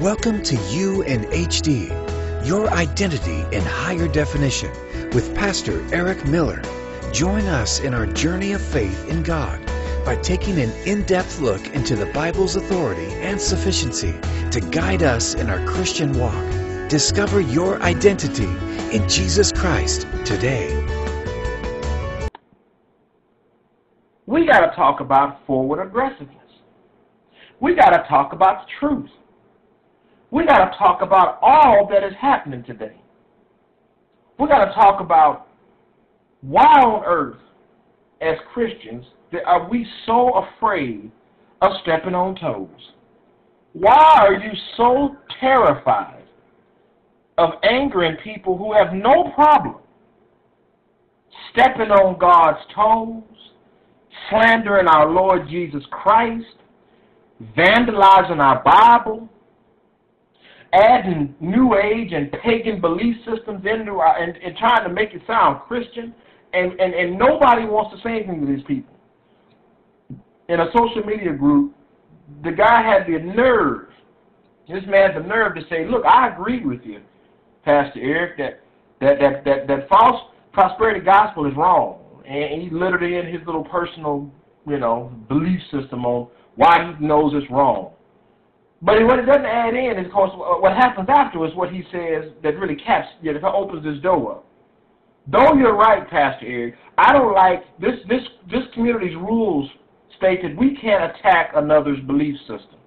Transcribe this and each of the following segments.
Welcome to You in HD, your identity in higher definition, with Pastor Erick Miller. Join us in our journey of faith in God by taking an in depth look into the Bible's authority and sufficiency to guide us in our Christian walk. Discover your identity in Jesus Christ today. We got to talk about forward aggressiveness. We got to talk about truth. We got to talk about all that is happening today. We got to talk about why on earth, as Christians, are we so afraid of stepping on toes? Why are you so terrified of angering people who have no problem stepping on God's toes, slandering our Lord Jesus Christ, vandalizing our Bible, adding New Age and pagan belief systems into our, and, and trying to make it sound Christian, and, and, and nobody wants to say anything to these people. In a social media group, the guy had the nerve, this man had the nerve to say, look, I agree with you, Pastor Erick, that, that, that, that, that false prosperity gospel is wrong. And he literally in his little personal, you know, belief system on why he knows it's wrong. But what it doesn't add in is, of course, what happens afterwards, what he says that really caps, you know, opens this door up. Though you're right, Pastor Erick, I don't like this. This this community's rules state that we can't attack another's belief system,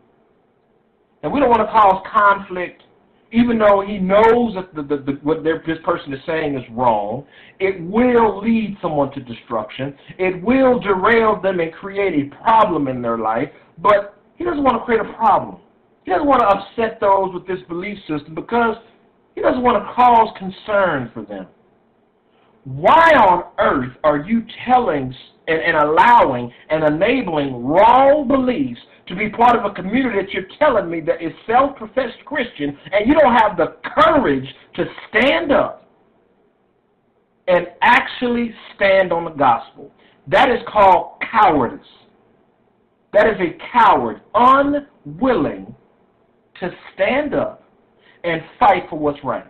and we don't want to cause conflict, even though he knows that the, the, the, what this person is saying is wrong. It will lead someone to destruction. It will derail them and create a problem in their life. But he doesn't want to create a problem. He doesn't want to upset those with this belief system because he doesn't want to cause concern for them. Why on earth are you telling and, and allowing and enabling wrong beliefs to be part of a community that you're telling me that is self-professed Christian and you don't have the courage to stand up and actually stand on the gospel? That is called cowardice. That is a coward, unwilling to stand up and fight for what's right.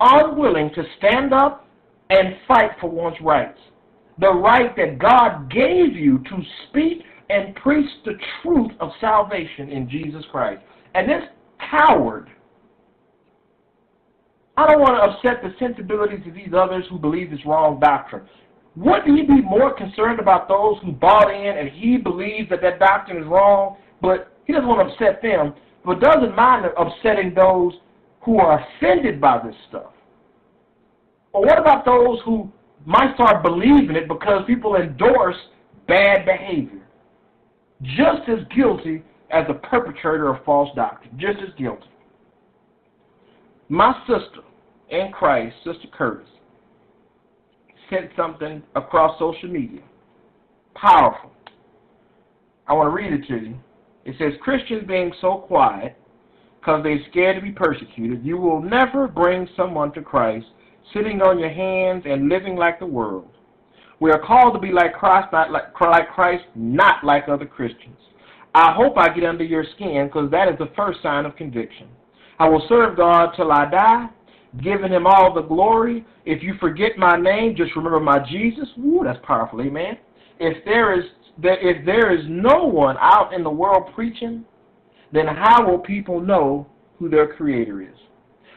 Unwilling to stand up and fight for one's rights. The right that God gave you to speak and preach the truth of salvation in Jesus Christ. And this coward, I don't want to upset the sensibilities of these others who believe this wrong doctrine. Wouldn't he be more concerned about those who bought in and he believes that that doctrine is wrong, but he doesn't want to upset them but doesn't mind upsetting those who are offended by this stuff. Or what about those who might start believing it because people endorse bad behavior? Just as guilty as the perpetrator of false doctrine. Just as guilty. My sister in Christ, Sister Curtis, sent something across social media. Powerful. I want to read it to you. It says, Christians being so quiet because they're scared to be persecuted, you will never bring someone to Christ sitting on your hands and living like the world. We are called to be like Christ, not like, like Christ, not like other Christians. I hope I get under your skin because that is the first sign of conviction. I will serve God till I die, giving him all the glory. If you forget my name, just remember my Jesus. Ooh, that's powerful, amen. If there is that if there is no one out in the world preaching, then how will people know who their creator is?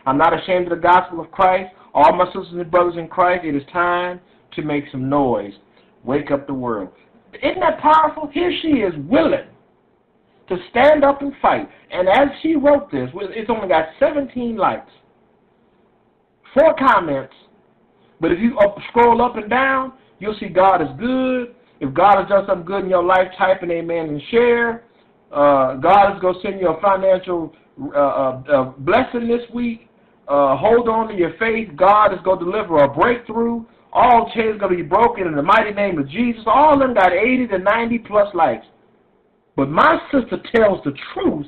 I'm not ashamed of the gospel of Christ. All my sisters and brothers in Christ, it is time to make some noise. Wake up the world. Isn't that powerful? Here she is willing to stand up and fight. And as she wrote this, it's only got 17 likes, four comments. But if you up, scroll up and down, you'll see God is good, if God has done something good in your life, type an amen and share. Uh, God is going to send you a financial uh, uh, uh, blessing this week. Uh, hold on to your faith. God is going to deliver a breakthrough. All chains are going to be broken in the mighty name of Jesus. All of them got 80 to 90 plus likes. But my sister tells the truth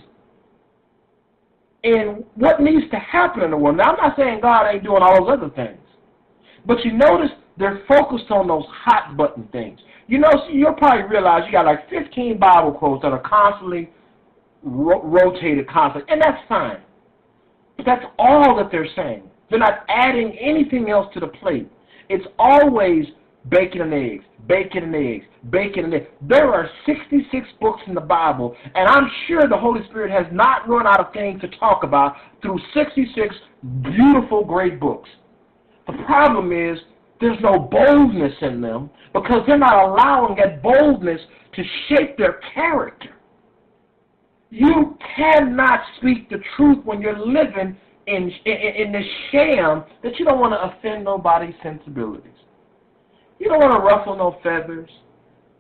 in what needs to happen in the world. Now, I'm not saying God ain't doing all those other things. But you notice they're focused on those hot button things. You know, you'll probably realize you got like 15 Bible quotes that are constantly ro- rotated constantly, and that's fine. But that's all that they're saying. They're not adding anything else to the plate. It's always bacon and eggs, bacon and eggs, bacon and eggs. There are 66 books in the Bible, and I'm sure the Holy Spirit has not run out of things to talk about through 66 beautiful, great books. The problem is there's no boldness in them because they're not allowing that boldness to shape their character. You cannot speak the truth when you're living in, in, in the sham that you don't want to offend nobody's sensibilities. You don't want to ruffle no feathers.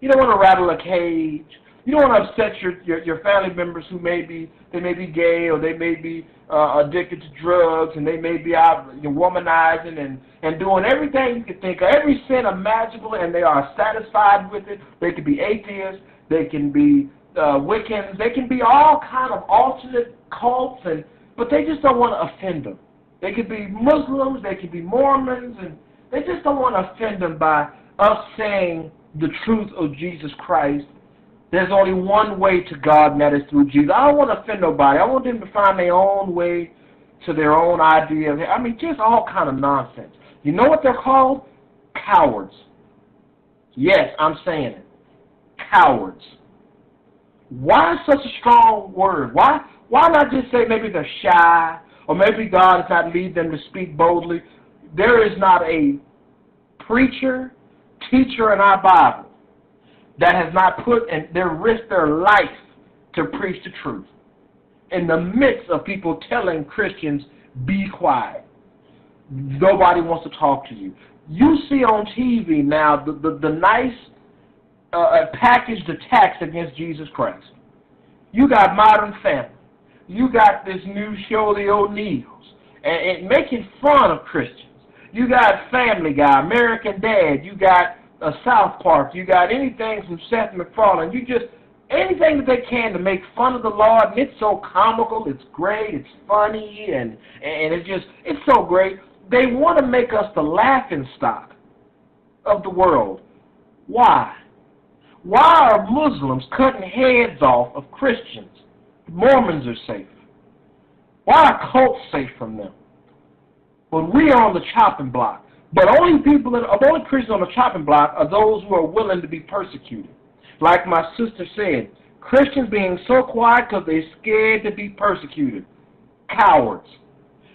You don't want to rattle a cage. You don't want to upset your, your, your family members who may be they may be gay or they may be uh, addicted to drugs and they may be out you know, womanizing and and doing everything you can think of, every sin imaginable, and they are satisfied with it. They can be atheists. They can be uh, Wiccans. They can be all kind of alternate cults, and but they just don't want to offend them. They could be Muslims. They could be Mormons, and they just don't want to offend them by us saying the truth of Jesus Christ. There's only one way to God, and that is through Jesus. I don't want to offend nobody. I want them to find their own way to their own idea. Of, I mean, just all kind of nonsense. You know what they're called? Cowards. Yes, I'm saying it. Cowards. Why such a strong word? Why why not just say maybe they're shy or maybe God has not lead them to speak boldly? There is not a preacher, teacher in our Bible that has not put and they risk their life to preach the truth. In the midst of people telling Christians, be quiet. Nobody wants to talk to you. You see on TV now the, the, the nice uh, packaged attacks against Jesus Christ. You got Modern Family. You got this new show, The O'Neals, and, and making fun of Christians. You got Family Guy, American Dad. You got uh, South Park. You got anything from Seth MacFarlane. You just anything that they can to make fun of the Lord, and it's so comical. It's great. It's funny, and and it's just it's so great. They want to make us the laughing stock of the world. Why? Why are Muslims cutting heads off of Christians? Mormons are safe. Why are cults safe from them? But we are on the chopping block. But only people that are only Christians on the chopping block are those who are willing to be persecuted. Like my sister said, Christians being so quiet because they're scared to be persecuted. Cowards.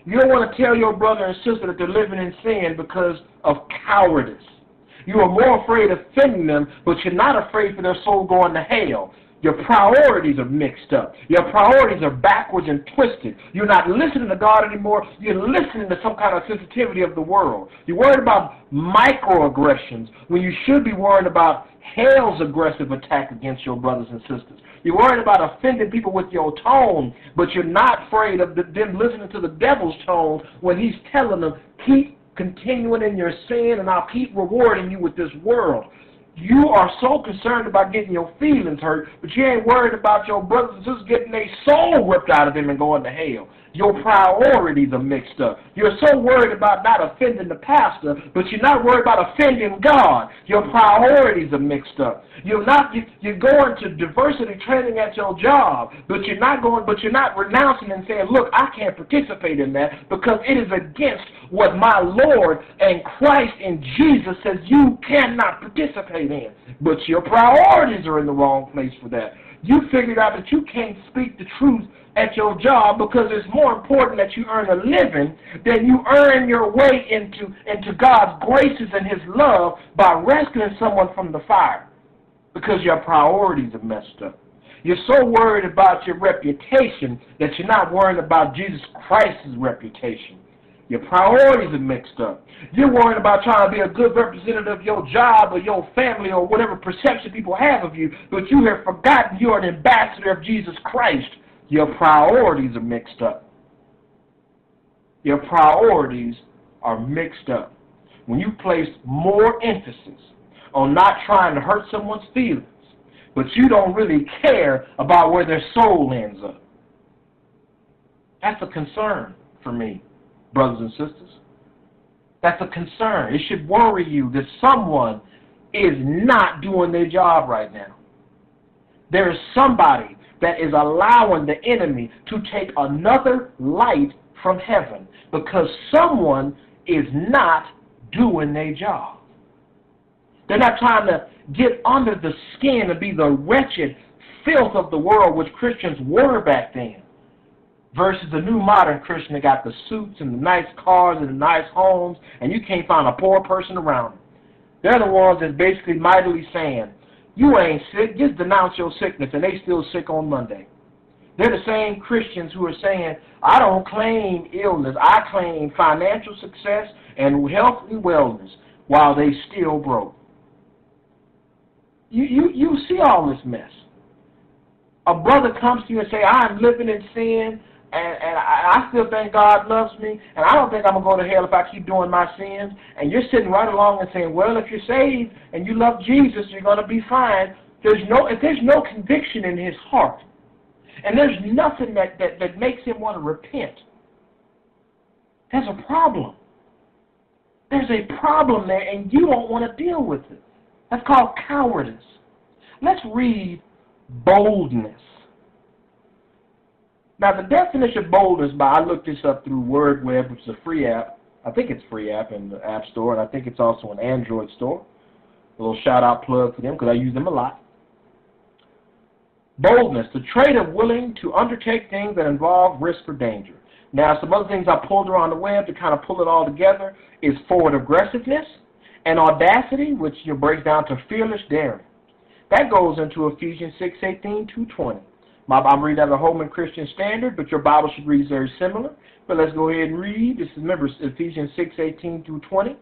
You don't want to tell your brother and sister that they're living in sin because of cowardice. You are more afraid of offending them, but you're not afraid for their soul going to hell. Your priorities are mixed up. Your priorities are backwards and twisted. You're not listening to God anymore. You're listening to some kind of sensitivity of the world. You're worried about microaggressions when you should be worried about hell's aggressive attack against your brothers and sisters. You're worried about offending people with your tone, but you're not afraid of them listening to the devil's tone when he's telling them, keep continuing in your sin and I'll keep rewarding you with this world. You are so concerned about getting your feelings hurt, but you ain't worried about your brothers and sisters getting their soul ripped out of them and going to hell. Your priorities are mixed up. You're so worried about not offending the pastor, but you're not worried about offending God. Your priorities are mixed up. You're not you're going to diversity training at your job, but you're not going but you're not renouncing and saying, "Look, I can't participate in that because it is against what my Lord and Christ and Jesus says you cannot participate in." But your priorities are in the wrong place for that. You figured out that you can't speak the truth at your job because it's more important that you earn a living than you earn your way into, into God's graces and His love by rescuing someone from the fire because your priorities are messed up. You're so worried about your reputation that you're not worried about Jesus Christ's reputation. Your priorities are mixed up. You're worried about trying to be a good representative of your job or your family or whatever perception people have of you, but you have forgotten you're an ambassador of Jesus Christ your priorities are mixed up. Your priorities are mixed up. When you place more emphasis on not trying to hurt someone's feelings, but you don't really care about where their soul ends up. That's a concern for me, brothers and sisters. That's a concern. It should worry you that someone is not doing their job right now. There is somebody that is allowing the enemy to take another light from heaven because someone is not doing their job. They're not trying to get under the skin and be the wretched filth of the world which Christians were back then. Versus the new modern Christian that got the suits and the nice cars and the nice homes, and you can't find a poor person around them. They're the ones that's basically mightily saying, you ain't sick, just denounce your sickness, and they still sick on Monday. They're the same Christians who are saying, I don't claim illness, I claim financial success and health and wellness, while they still broke. You, you, you see all this mess. A brother comes to you and say, I'm living in sin, and, and I, I still think God loves me, and I don't think I'm to go to hell if I keep doing my sins. And you're sitting right along and saying, well, if you're saved and you love Jesus, you're to be fine. There's no, if there's no conviction in his heart, and there's nothing that, that, that makes him want to repent, there's a problem. There's a problem there, and you don't want to deal with it. That's called cowardice. Let's read boldness. Now, the definition of boldness, by I looked this up through WordWeb, which is a free app. I think it's free app in the App Store, and I think it's also an Android store. A little shout-out plug for them because I use them a lot. Boldness, the trait of willing to undertake things that involve risk or danger. Now, some other things I pulled around the web to kind of pull it all together is forward aggressiveness and audacity, which breaks down to fearless daring. That goes into Ephesians 6, 18 to 20. My, I'm reading out of the Holman Christian Standard, but your Bible should read very similar. But let's go ahead and read. This is, remember, Ephesians 6, 18 through 20.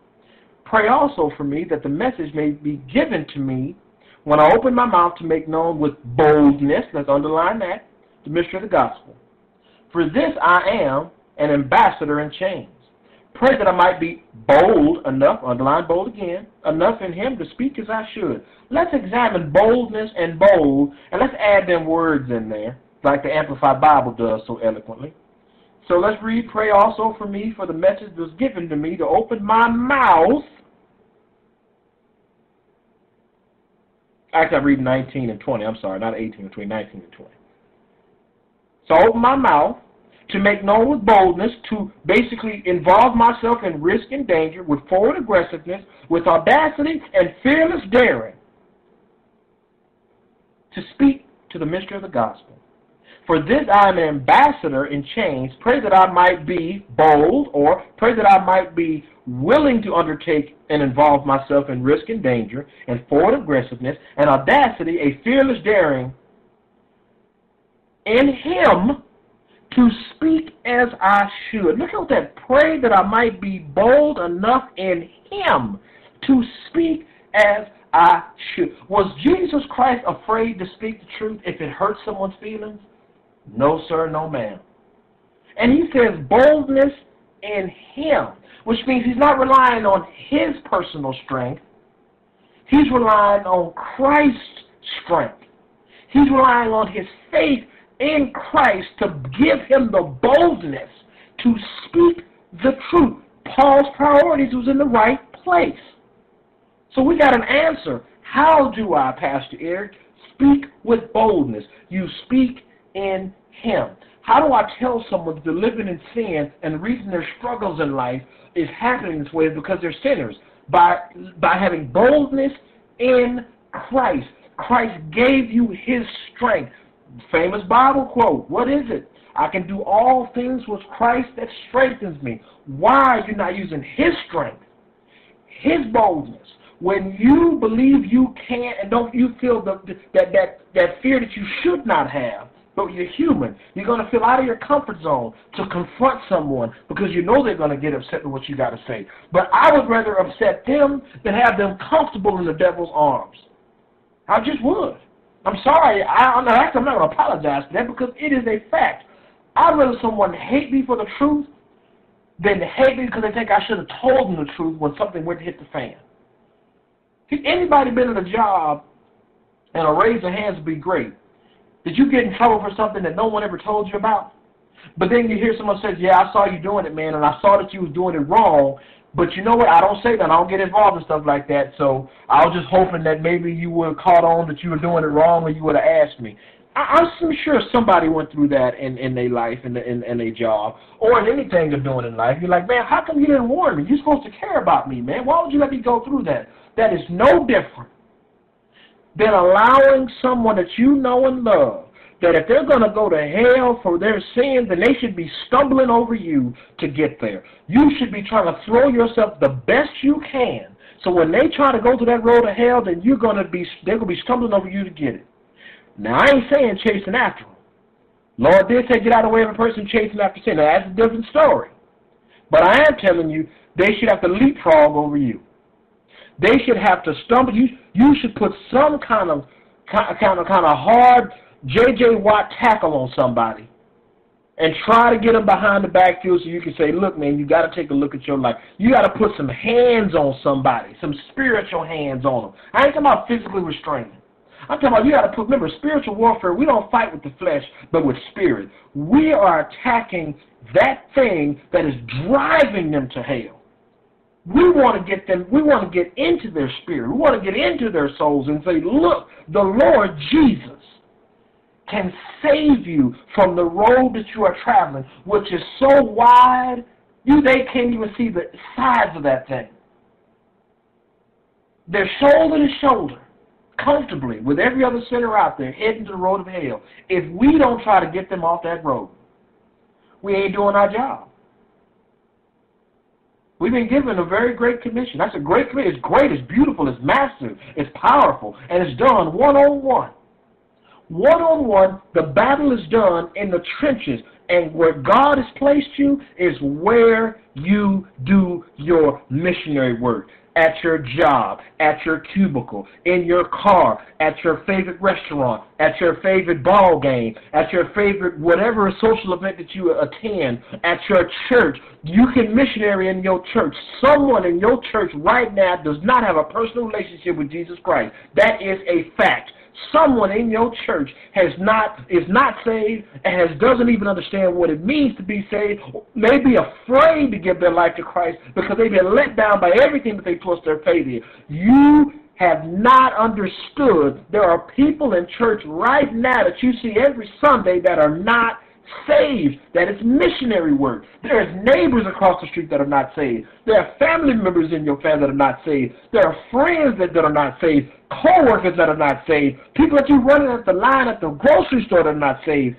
Pray also for me that the message may be given to me when I open my mouth to make known with boldness, let's underline that, the mystery of the gospel. For this I am an ambassador in chains. Pray that I might be bold enough, underline bold again, enough in him to speak as I should. Let's examine boldness and bold, and let's add them words in there, like the Amplified Bible does so eloquently. So let's read, pray also for me for the message was given to me to open my mouth Actually, I read 19 and 20. I'm sorry, not 18 and 20, 19 and 20. So open my mouth to make known with boldness, to basically involve myself in risk and danger with forward aggressiveness, with audacity and fearless daring, to speak to the mystery of the gospel. For this I am an ambassador in chains. Pray that I might be bold, or pray that I might be willing to undertake and involve myself in risk and danger, and forward aggressiveness, and audacity, a fearless daring, in Him to speak as I should. Look at that. Pray that I might be bold enough in Him to speak as I should. Was Jesus Christ afraid to speak the truth if it hurt someone's feelings? No, sir, no, ma'am. And he says boldness in him, which means he's not relying on his personal strength. He's relying on Christ's strength. He's relying on his faith in Christ to give him the boldness to speak the truth. Paul's priorities was in the right place. So we got an answer. How do I, Pastor Erick, speak with boldness? You speak in Him. How do I tell someone that they're living in sin and the reason their struggles in life is happening this way is because they're sinners? By, by having boldness in Christ. Christ gave you His strength. Famous Bible quote. What is it? I can do all things with Christ that strengthens me. Why are you not using His strength? His boldness. When you believe you can't and don't you feel the, that, that, that fear that you should not have, but you're human. You're going to feel out of your comfort zone to confront someone because you know they're going to get upset with what you got to say. But I would rather upset them than have them comfortable in the devil's arms. I just would. I'm sorry. I, I'm, not, I'm not going to apologize for that because it is a fact. I'd rather someone hate me for the truth than hate me because they think I should have told them the truth when something went to hit the fan. Has anybody been in a job and a raise of hands would be great? Did you get in trouble for something that no one ever told you about? But then you hear someone say, yeah, I saw you doing it, man, and I saw that you was doing it wrong, but you know what? I don't say that. I don't get involved in stuff like that, so I was just hoping that maybe you would have caught on that you were doing it wrong or you would have asked me. I, I'm sure somebody went through that in in their life, in, in in their job, or in anything they're doing in life. You're like, man, how come you didn't warn me? You're supposed to care about me, man. Why would you let me go through that? That is no different than allowing someone that you know and love that if they're going to go to hell for their sins, then they should be stumbling over you to get there. You should be trying to throw yourself the best you can. So when they try to go to that road to hell, then you're going to be they're going to be stumbling over you to get it. Now I ain't saying chasing after them. Lord did say get out of the way of a person chasing after sin. Now that's a different story. But I am telling you, they should have to leapfrog over you. They should have to stumble. You you should put some kind of kind of kind of hard J.J. Watt tackle on somebody and try to get them behind the backfield so you can say, look, man, you got to take a look at your life. You got to put some hands on somebody, some spiritual hands on them. I ain't talking about physically restraining. I'm talking about you got to put, remember, spiritual warfare, we don't fight with the flesh, but with spirit. We are attacking that thing that is driving them to hell. We want to get them, we want to get into their spirit. We want to get into their souls and say, look, the Lord Jesus can save you from the road that you are traveling, which is so wide, you they can't even see the size of that thing. They're shoulder to shoulder, comfortably, with every other sinner out there heading to the road of hell. If we don't try to get them off that road, we ain't doing our job. We've been given a very great commission. That's a great commission. It's great, it's beautiful, it's massive, it's powerful, and it's done one on one. One on one, the battle is done in the trenches. And where God has placed you is where you do your missionary work. At your job, at your cubicle, in your car, at your favorite restaurant, at your favorite ball game, at your favorite whatever social event that you attend, at your church. You can missionary in your church. Someone in your church right now does not have a personal relationship with Jesus Christ. That is a fact someone in your church has not is not saved and has doesn't even understand what it means to be saved, may be afraid to give their life to Christ because they've been let down by everything that they put their faith in. You have not understood there are people in church right now that you see every Sunday that are not saved, that it's missionary work. There's neighbors across the street that are not saved. There are family members in your family that are not saved. There are friends that, that are not saved, co-workers that are not saved, people that you running at the line at the grocery store that are not saved.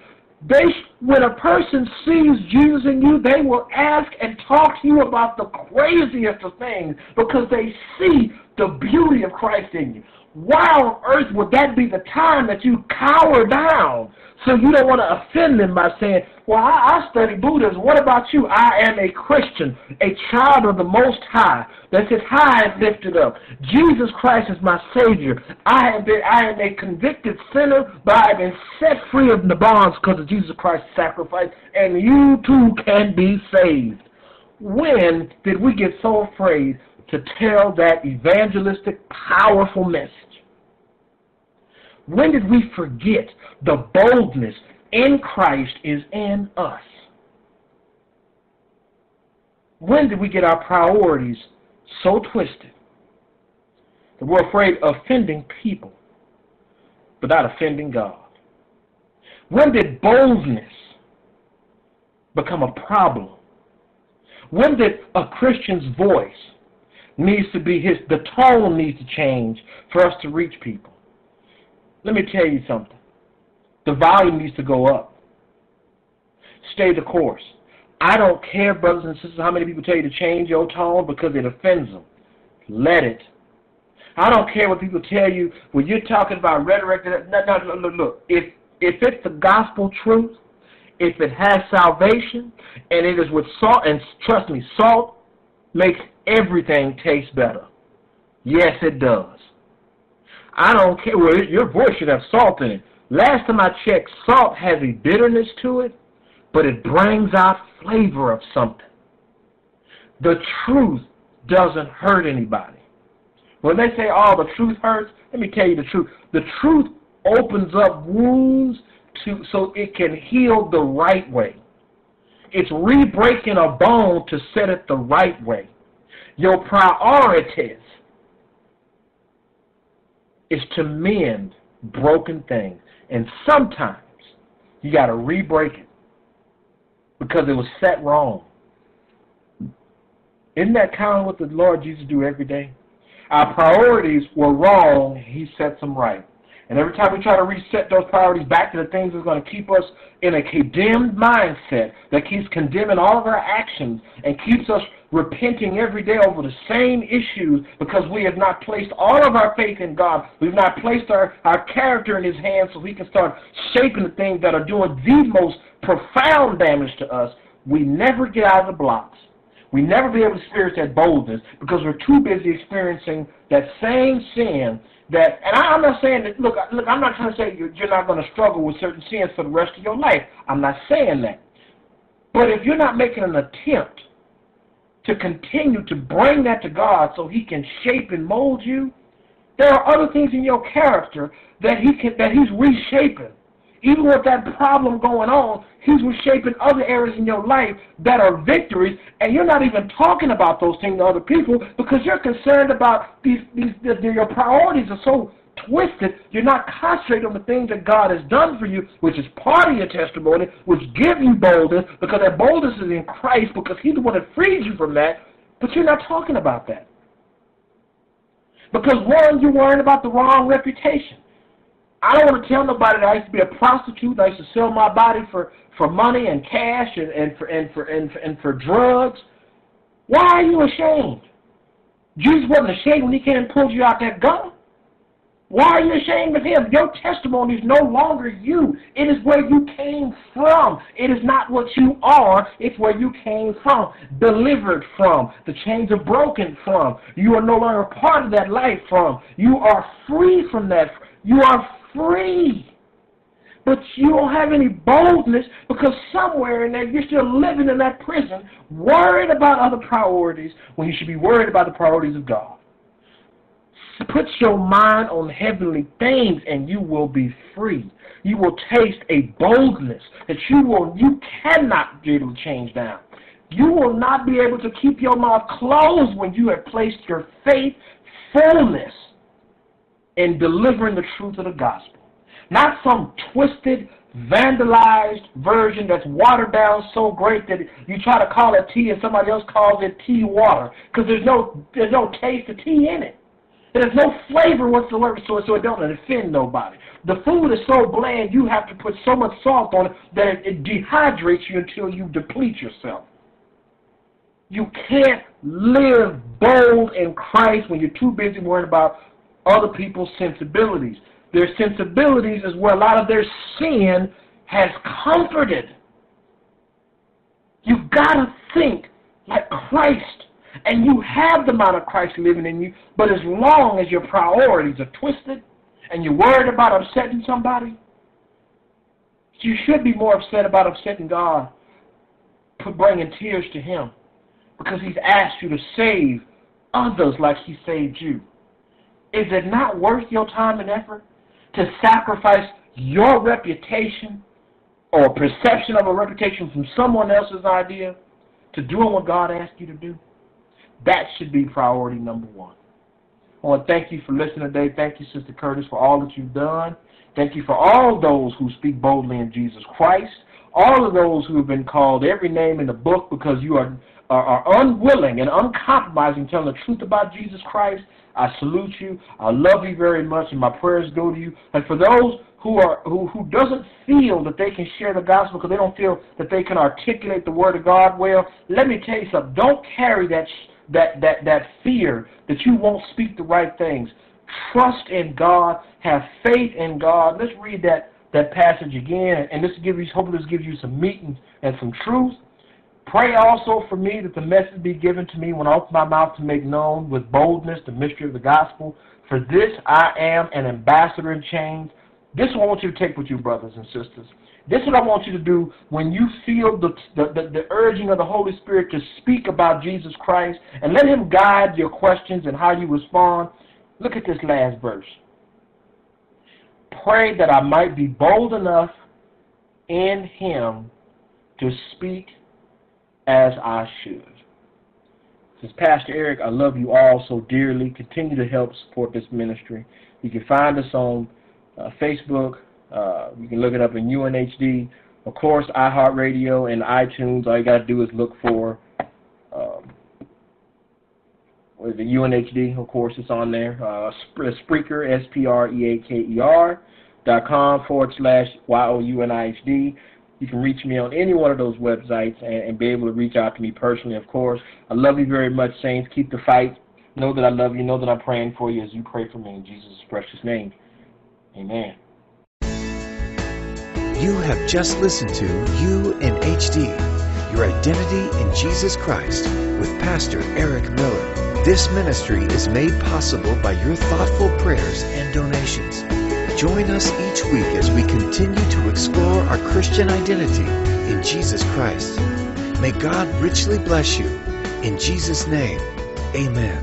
They, when a person sees Jesus in you, they will ask and talk to you about the craziest of things because they see the beauty of Christ in you. Why on earth would that be the time that you cower down so you don't want to offend them by saying, well, I, I study Buddhism. What about you? I am a Christian, a child of the Most High. That says high and lifted up. Jesus Christ is my Savior. I have been, I am a convicted sinner, but I have been set free of the bonds because of Jesus Christ's sacrifice, and you too can be saved. When did we get so afraid to tell that evangelistic, powerful message? When did we forget the boldness in Christ is in us? When did we get our priorities so twisted that we're afraid of offending people without offending God? When did boldness become a problem? When did a Christian's voice needs to be his the tone needs to change for us to reach people? Let me tell you something. The volume needs to go up. Stay the course. I don't care, brothers and sisters, how many people tell you to change your tone because it offends them. Let it. I don't care what people tell you when you're talking about rhetoric. No, no, look, look. If if it's the gospel truth, if it has salvation, and it is with salt, and trust me, salt makes everything tastes better. Yes, it does. I don't care. Well, your voice should have salt in it. Last time I checked, salt has a bitterness to it, but it brings out flavor of something. The truth doesn't hurt anybody. When they say, oh, the truth hurts, let me tell you the truth. The truth opens up wounds to so it can heal the right way. It's re-breaking a bone to set it the right way. Your priorities is to mend broken things. And sometimes you got to re-break it because it was set wrong. Isn't that kind of what the Lord Jesus do every day? Our priorities were wrong. He sets them right. And every time we try to reset those priorities back to the things that's going to keep us in a condemned mindset that keeps condemning all of our actions and keeps us repenting every day over the same issues because we have not placed all of our faith in God. We've not placed our, our character in His hands so He can start shaping the things that are doing the most profound damage to us. We never get out of the blocks. We never be able to experience that boldness because we're too busy experiencing that same sin that, and I, am not saying that, look, look, I'm not trying to say you're, you're not going to struggle with certain sins for the rest of your life. I'm not saying that. But if you're not making an attempt to continue to bring that to God so He can shape and mold you, there are other things in your character that He can that He's reshaping. Even with that problem going on, He's reshaping other areas in your life that are victories, and you're not even talking about those things to other people because you're concerned about these, these the, the, your priorities are so twisted, you're not concentrating on the things that God has done for you, which is part of your testimony, which give you boldness, because that boldness is in Christ, because He's the one that frees you from that, but you're not talking about that. Because one, you're worrying about the wrong reputation. I don't want to tell nobody that I used to be a prostitute. I used to sell my body for, for money and cash and, and for and for and for, and for drugs. Why are you ashamed? Jesus wasn't ashamed when he came and pulled you out that gun. Why are you ashamed of him? Your testimony is no longer you. It is where you came from. It is not what you are. It's where you came from, delivered from. The chains are broken from. You are no longer part of that life from. You are free from that. You are free. But you don't have any boldness because somewhere in there you're still living in that prison, worried about other priorities when you should be worried about the priorities of God. Put your mind on heavenly things and you will be free. You will taste a boldness that you will you cannot be able to change down. You will not be able to keep your mouth closed when you have placed your faith fullness in delivering the truth of the gospel. Not some twisted, vandalized version that's watered down so great that you try to call it tea and somebody else calls it tea water because there's no there's no taste of tea in it. There's no flavor whatsoever, so, so it doesn't offend nobody. The food is so bland, you have to put so much salt on it that it, it dehydrates you until you deplete yourself. You can't live bold in Christ when you're too busy worrying about other people's sensibilities. Their sensibilities is where a lot of their sin has comforted. You've got to think like Christ. And you have the mind of Christ living in you, but as long as your priorities are twisted and you're worried about upsetting somebody, you should be more upset about upsetting God, bringing tears to Him, because He's asked you to save others like He saved you. Is it not worth your time and effort to sacrifice your reputation or perception of a reputation from someone else's idea to doing what God asked you to do? That should be priority number one. I want to thank you for listening today. Thank you, Sister Curtis, for all that you've done. Thank you for all those who speak boldly in Jesus Christ. All of those who have been called every name in the book because you are, are, are unwilling and uncompromising telling the truth about Jesus Christ. I salute you. I love you very much, and my prayers go to you. And for those who are who who doesn't feel that they can share the gospel because they don't feel that they can articulate the word of God well, let me tell you something. Don't carry that that that that fear that you won't speak the right things. Trust in God. Have faith in God. Let's read that that passage again, and this give you hopefully this gives you some meat and, and some truth. Pray also for me that the message be given to me when I open my mouth to make known with boldness the mystery of the gospel. For this I am an ambassador in chains. This is what I want you to take with you, brothers and sisters. This is what I want you to do when you feel the, the, the, the, urging of the Holy Spirit to speak about Jesus Christ and let Him guide your questions and how you respond. Look at this last verse. Pray that I might be bold enough in Him to speak as I should. This is Pastor Erick. I love you all so dearly. Continue to help support this ministry. You can find us on uh, Facebook, Uh, you can look it up in YouInHD. Of course, iHeartRadio and iTunes. All you got to do is look for um, it, YouInHD. Of course, it's on there. Uh, Spreaker, S-P-R-E-A-K-E-R dot com forward slash Y-O-U-N-I-H-D. You can reach me on any one of those websites and, and be able to reach out to me personally, of course. I love you very much, Saints. Keep the fight. Know that I love you. Know that I'm praying for you as you pray for me in Jesus' precious name. Amen. You have just listened to You in HD, Your Identity in Jesus Christ with Pastor Erick Miller. This ministry is made possible by your thoughtful prayers and donations. Join us each week as we continue to explore our Christian identity in Jesus Christ. May God richly bless you. In Jesus' name, amen.